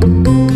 Música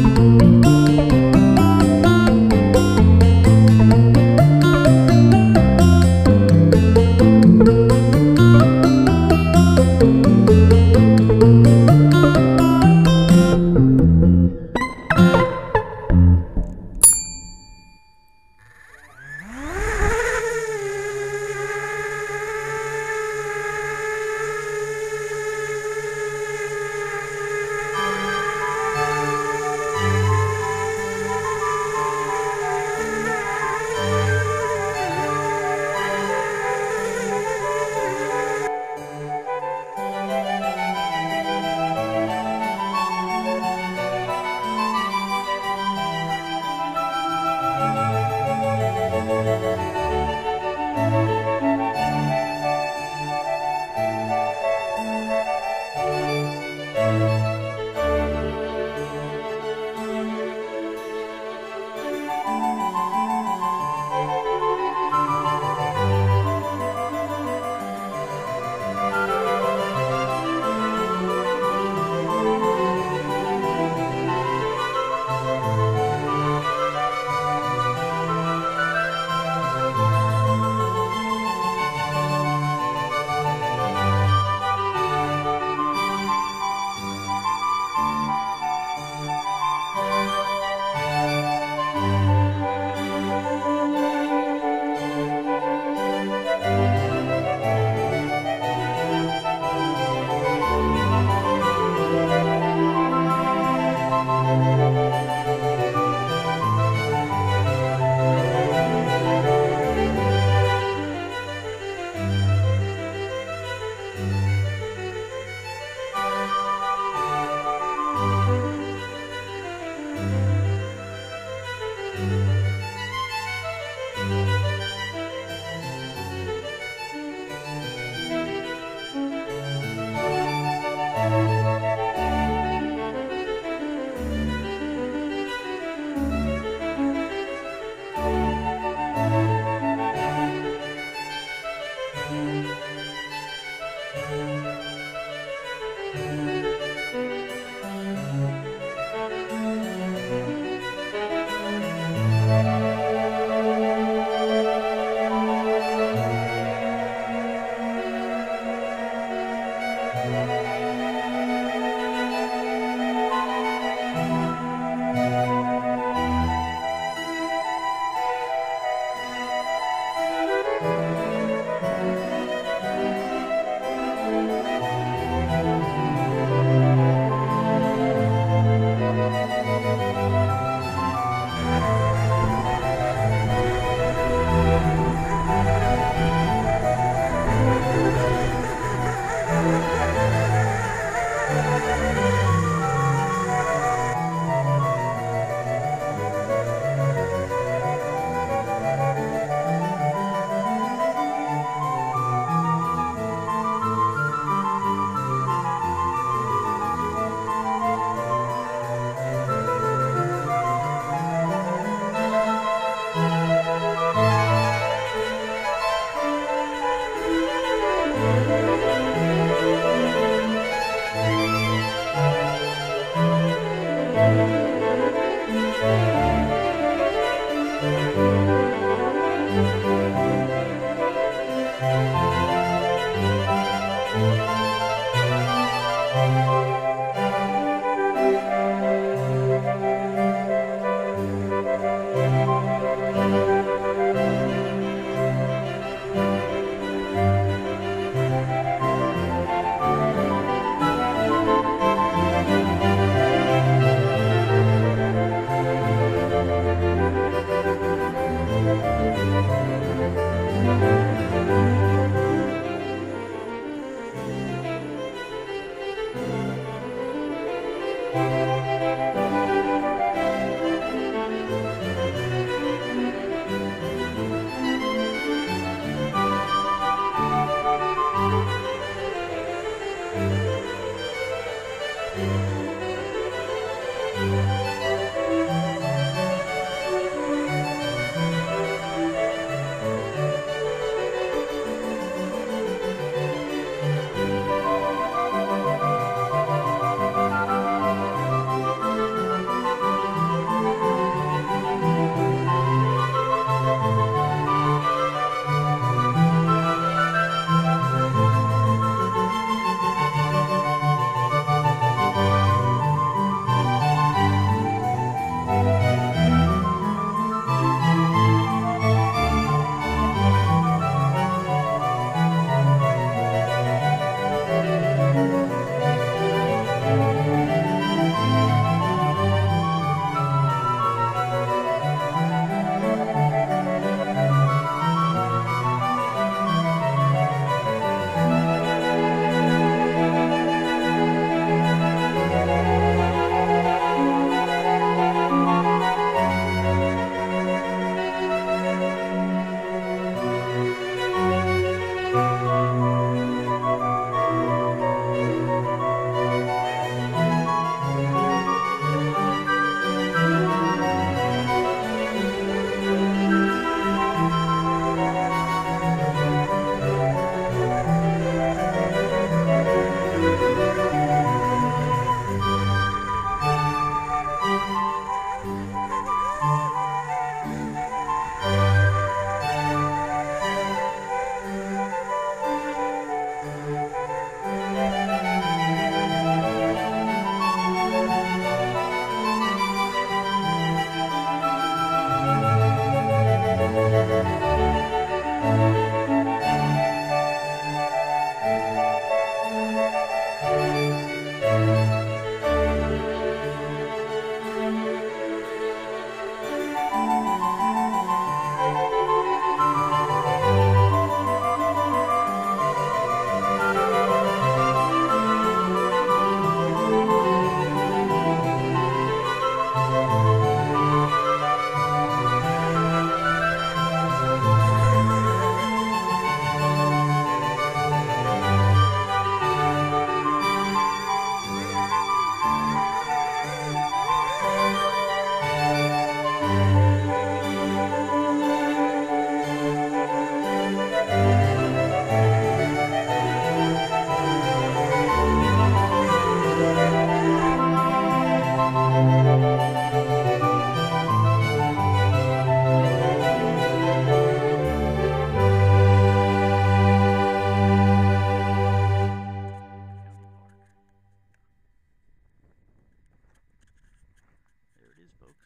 folks.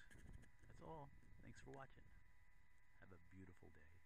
That's all. Thanks for watching. Have a beautiful day.